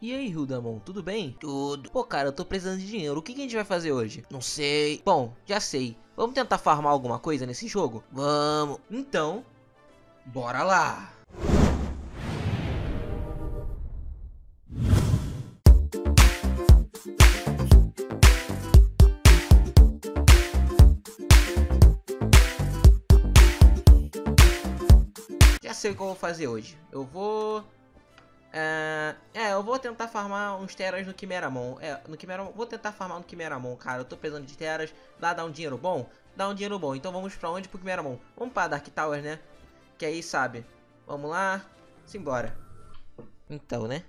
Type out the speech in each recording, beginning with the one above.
E aí, Hildamon, tudo bem? Tudo. Pô, cara, eu tô precisando de dinheiro. O que, que a gente vai fazer hoje? Não sei. Bom, já sei. Vamos tentar farmar alguma coisa nesse jogo? Vamos. Então, bora lá. Já sei o que eu vou fazer hoje. Eu vou é, é, eu vou tentar farmar uns teras no Quimeramon. É, no Quimeramon, vou tentar farmar no Quimeramon, cara. Eu tô precisando de teras. Dá, dá um dinheiro bom? Dá um dinheiro bom. Então vamos pra onde? Pro Quimeramon. Vamos pra Dark Tower, né? Que aí, sabe. Vamos lá. Simbora. Então, né?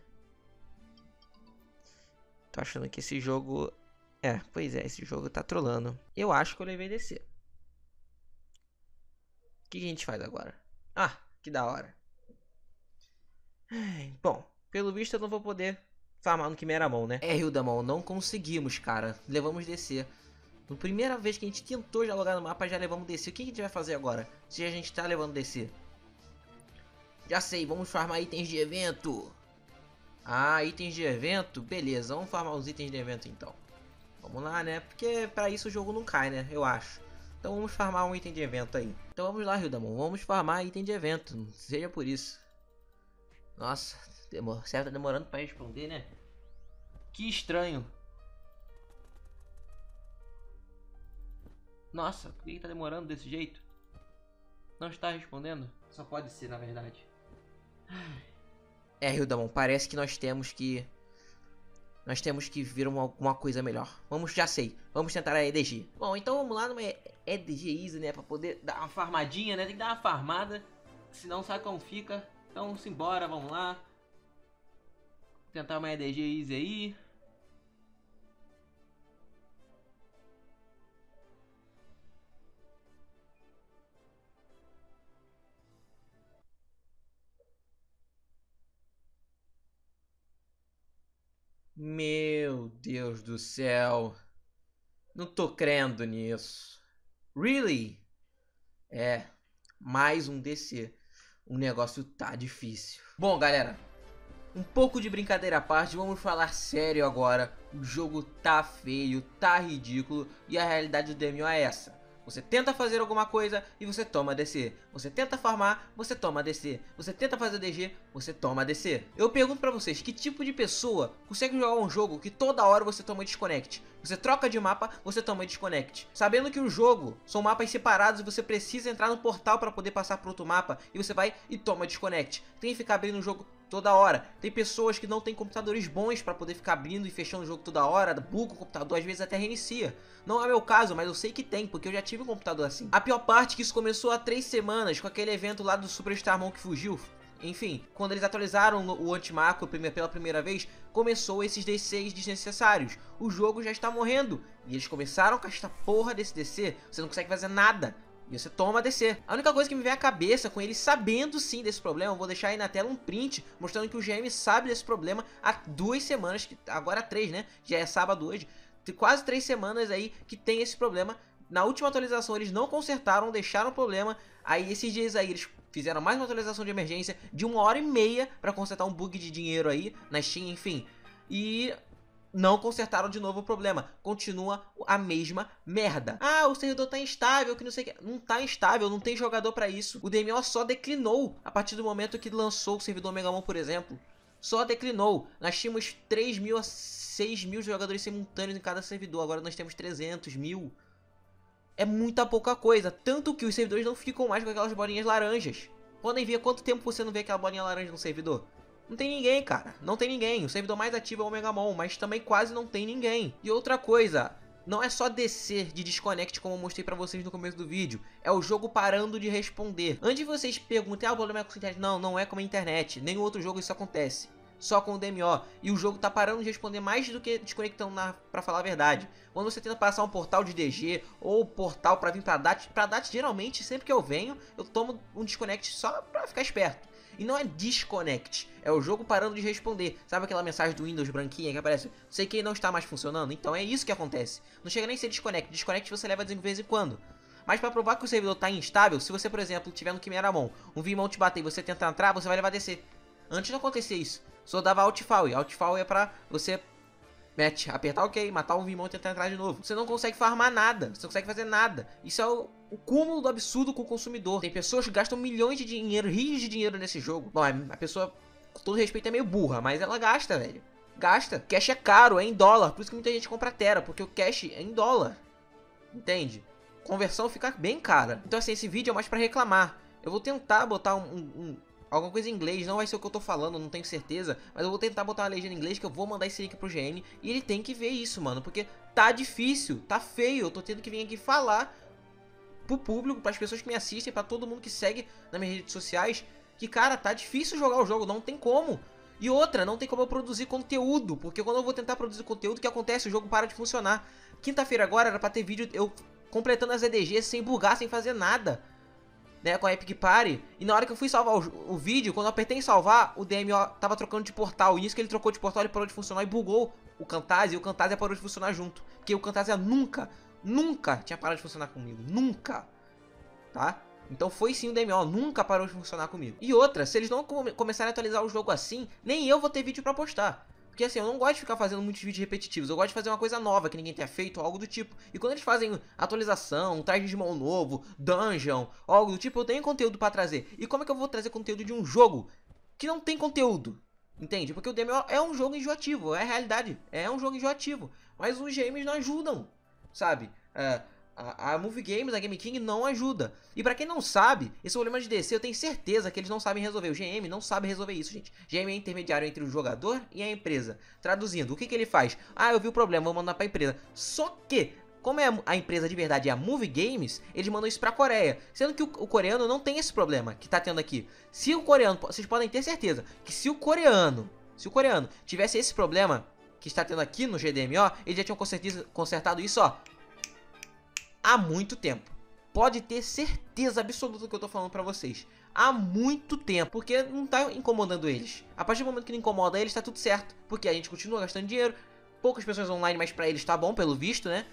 Tô achando que esse jogo... É, pois é, esse jogo tá trolando. Eu acho que eu levei DC. O que a gente faz agora? Ah, que da hora. Bom, pelo visto eu não vou poder farmar no Quimeramon, né? É, Hildamon, não conseguimos, cara. Levamos DC. Na primeira vez que a gente tentou já logar no mapa, já levamos DC. O que a gente vai fazer agora? Se a gente tá levando DC? Já sei, vamos farmar itens de evento. Ah, itens de evento? Beleza, vamos farmar os itens de evento então. Vamos lá, né? Porque pra isso o jogo não cai, né? Eu acho. Então vamos farmar um item de evento aí. Então vamos lá, Hildamon. Vamos farmar item de evento. Seja por isso. Nossa, demor... certo tá demorando pra responder, né? Que estranho. Nossa, por que tá demorando desse jeito? Não está respondendo? Só pode ser, na verdade. É, Hildamon, parece que nós temos que... Nós temos que vir uma, alguma coisa melhor. Vamos, já sei. Vamos tentar a EDG. Bom, então vamos lá numa EDG Easy, né? Pra poder dar uma farmadinha, né? Tem que dar uma farmada. Senão sabe como fica. Então, simbora, vamos lá. Tentar uma EDG easy aí. Meu Deus do céu. Não tô crendo nisso. Really? É, mais um DC o negócio tá difícil. Bom, galera, um pouco de brincadeira à parte, vamos falar sério agora. O jogo tá feio, tá ridículo e a realidade do DMO é essa. Você tenta fazer alguma coisa e você toma DC. Você tenta farmar, você toma DC. Você tenta fazer DG, você toma DC. Eu pergunto pra vocês, que tipo de pessoa consegue jogar um jogo que toda hora você toma desconnect? Você troca de mapa, você toma desconnect. Sabendo que o jogo são mapas separados e você precisa entrar no portal para poder passar para outro mapa e você vai e toma desconnect. Tem que ficar abrindo o jogo toda hora. Tem pessoas que não têm computadores bons para poder ficar abrindo e fechando o jogo toda hora, buga o computador, às vezes até reinicia. Não é meu caso, mas eu sei que tem, porque eu já tive um computador assim. A pior parte é que isso começou há três semanas, com aquele evento lá do Superstar Mon que fugiu. Enfim, quando eles atualizaram o anti-macro pela primeira vez, começou esses DCs desnecessários. O jogo já está morrendo. E eles começaram com esta porra desse DC. Você não consegue fazer nada. E você toma a DC. A única coisa que me vem à cabeça com ele sabendo sim desse problema, eu vou deixar aí na tela um print mostrando que o GM sabe desse problema há duas semanas, agora três, né? Já é sábado hoje. Tem quase três semanas aí que tem esse problema. Na última atualização eles não consertaram, deixaram o problema. Aí esses dias aí eles fizeram mais uma atualização de emergência de uma hora e meia para consertar um bug de dinheiro aí na Steam, enfim. E não consertaram de novo o problema. Continua a mesma merda. Ah, o servidor tá instável, que não sei o que. Não tá instável, não tem jogador para isso. O DMO só declinou a partir do momento que lançou o servidor Megamon, por exemplo. Só declinou. Nós tínhamos 3 mil a 6 mil jogadores simultâneos em cada servidor. Agora nós temos 300 mil. É muita pouca coisa. Tanto que os servidores não ficam mais com aquelas bolinhas laranjas. Podem ver quanto tempo você não vê aquela bolinha laranja no servidor. Não tem ninguém, cara. Não tem ninguém. O servidor mais ativo é o Megamon, mas também quase não tem ninguém. E outra coisa, não é só descer de desconnect como eu mostrei pra vocês no começo do vídeo. É o jogo parando de responder. Antes de vocês perguntem, ah, o problema é com a internet. Não, não é com a internet. Nenhum outro jogo isso acontece. Só com o DMO. E o jogo tá parando de responder mais do que desconectando na, pra falar a verdade. Quando você tenta passar um portal de DG ou portal pra vir pra DAT, pra DAT geralmente, sempre que eu venho, eu tomo um desconnect só pra ficar esperto. E não é disconnect, é o jogo parando de responder. Sabe aquela mensagem do Windows branquinha que aparece? Sei que não está mais funcionando. Então é isso que acontece. Não chega nem a ser disconnect. Disconnect você leva de vez em quando. Mas para provar que o servidor está instável, se você, por exemplo, tiver no Quimeramon, um Vimon te bater e você tentar entrar, você vai levar DC. Antes não acontecia isso. Só dava Outfall. E Outfall é pra você Mete, apertar OK, matar um Vimon e tentar entrar de novo. Você não consegue farmar nada, você não consegue fazer nada. Isso é o, o cúmulo do absurdo com o consumidor. Tem pessoas que gastam milhões de dinheiro, rios de dinheiro nesse jogo. Bom, a pessoa, com todo respeito, é meio burra, mas ela gasta, velho. Gasta. Cash é caro, é em dólar. Por isso que muita gente compra Terra, porque o cash é em dólar. Entende? Conversão fica bem cara. Então, assim, esse vídeo é mais pra reclamar. Eu vou tentar botar um, um, alguma coisa em inglês, não vai ser o que eu tô falando, não tenho certeza, mas eu vou tentar botar uma legenda em inglês que eu vou mandar esse link pro GN e ele tem que ver isso, mano, porque tá difícil, tá feio, eu tô tendo que vir aqui falar pro público, para as pessoas que me assistem, para todo mundo que segue nas minhas redes sociais, que cara, tá difícil jogar o jogo, não tem como. E outra, não tem como eu produzir conteúdo, porque quando eu vou tentar produzir conteúdo, o que acontece? O jogo para de funcionar. Quinta-feira agora era pra ter vídeo eu completando as EDGs sem bugar, sem fazer nada né, com a Epic Party. E na hora que eu fui salvar o, o, vídeo, quando eu apertei em salvar, o DMO tava trocando de portal. E nisso que ele trocou de portal, ele parou de funcionar e bugou o Camtasia. E o Camtasia parou de funcionar junto. Porque o Camtasia nunca, nunca tinha parado de funcionar comigo. Nunca. Tá? Então foi sim o DMO, nunca parou de funcionar comigo. E outra, se eles não come começarem a atualizar o jogo assim, nem eu vou ter vídeo pra postar. Porque assim, eu não gosto de ficar fazendo muitos vídeos repetitivos. Eu gosto de fazer uma coisa nova que ninguém tenha feito, algo do tipo. E quando eles fazem atualização, traje de mão novo, dungeon, algo do tipo, eu tenho conteúdo para trazer. E como é que eu vou trazer conteúdo de um jogo que não tem conteúdo? Entende? Porque o DMO é um jogo enjoativo, é a realidade. É um jogo enjoativo. Mas os games não ajudam, sabe? É, a, a Movie Games, a Game King não ajuda. E para quem não sabe, esse problema de DC eu tenho certeza que eles não sabem resolver. O GM não sabe resolver isso, gente. GM é intermediário entre o jogador e a empresa. Traduzindo, o que, que ele faz? Ah, eu vi o problema, vou mandar pra empresa. Só que como é a empresa de verdade é a Movie Games, eles mandam isso pra Coreia. Sendo que o, o, coreano não tem esse problema que tá tendo aqui. Se o coreano, vocês podem ter certeza que se o coreano, se o coreano tivesse esse problema que está tendo aqui no GDMO, eles já tinham consertado isso, ó, há muito tempo. Pode ter certeza absoluta do que eu tô falando pra vocês. Há muito tempo, porque não tá incomodando eles. A partir do momento que não incomoda eles, tá tudo certo. Porque a gente continua gastando dinheiro, poucas pessoas online, mas pra eles tá bom, pelo visto, né?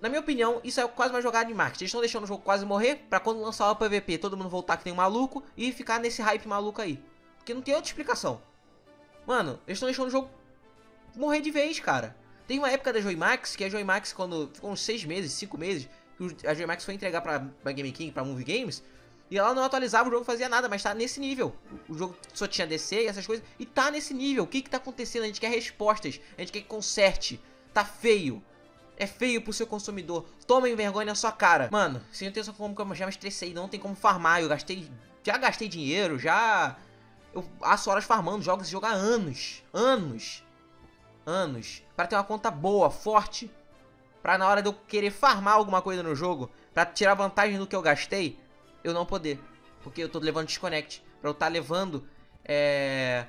Na minha opinião, isso é quase uma jogada de marketing. Eles estão deixando o jogo quase morrer pra quando lançar o PVP todo mundo voltar que tem um maluco e ficar nesse hype maluco aí. Porque não tem outra explicação. Mano, eles estão deixando o jogo morrer de vez, cara. Tem uma época da Joymax, que a Joymax, quando ficou uns 6 meses, 5 meses, a Joymax foi entregar pra, pra Game King, pra Movie Games, e ela não atualizava o jogo, fazia nada, mas tá nesse nível. O jogo só tinha DC e essas coisas, e tá nesse nível. O que que tá acontecendo? A gente quer respostas, a gente quer que conserte. Tá feio. É feio pro seu consumidor. Tomem vergonha na sua cara. Mano, se não tem como que eu já me estressei, não tem como farmar. Eu gastei. Já gastei dinheiro, já. Eu passo horas farmando, jogo esse jogo há anos. Anos anos para ter uma conta boa, forte, para na hora de eu querer farmar alguma coisa no jogo, para tirar vantagem do que eu gastei, eu não poder, porque eu tô levando desconnect, para eu estar tá levando é...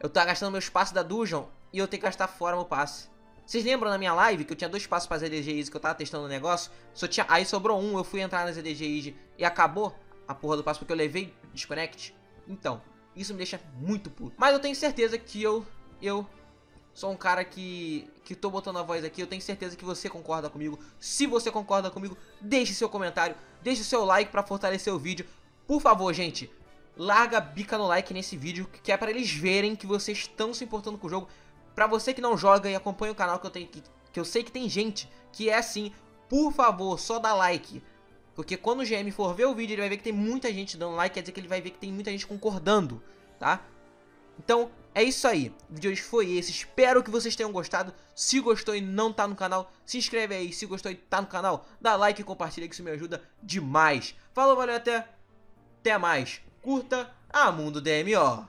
eu tá gastando meu espaço da dungeon e eu ter que gastar fora meu passe. Vocês lembram na minha live que eu tinha dois passos para as EDG que eu tava testando o negócio? Só tinha... Aí sobrou um, eu fui entrar nas EDG e acabou a porra do passo porque eu levei desconnect. Então, isso me deixa muito puto. Mas eu tenho certeza que eu, eu Sou um cara que, que tô botando a voz aqui, eu tenho certeza que você concorda comigo. Se você concorda comigo, deixe seu comentário, deixe seu like pra fortalecer o vídeo. Por favor, gente, larga a bica no like nesse vídeo, que é para eles verem que vocês estão se importando com o jogo. Pra você que não joga e acompanha o canal, que eu, tenho, que, que eu sei que tem gente que é assim, por favor, só dá like. Porque quando o GM for ver o vídeo, ele vai ver que tem muita gente dando like, quer dizer que ele vai ver que tem muita gente concordando, tá? Então, é isso aí. O vídeo de hoje foi esse. Espero que vocês tenham gostado. Se gostou e não tá no canal, se inscreve aí. Se gostou e tá no canal, dá like e compartilha que isso me ajuda demais. Falou, valeu, até, até mais. Curta a Mundo DMO.